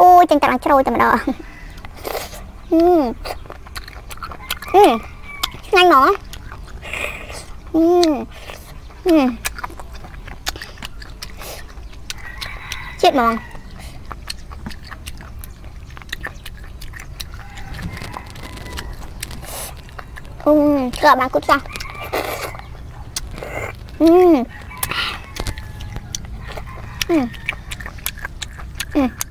អូយចិញ្ច្រាំជ្រោយតែម្ដងហឹមហឹមឆ្ងាញ់ហ្មងហឹមហឹមជាតិហ្មងអឺក្របបានគូតសោះអឺអឺ